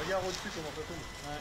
Regarde au-dessus comment ça tombe. Ouais.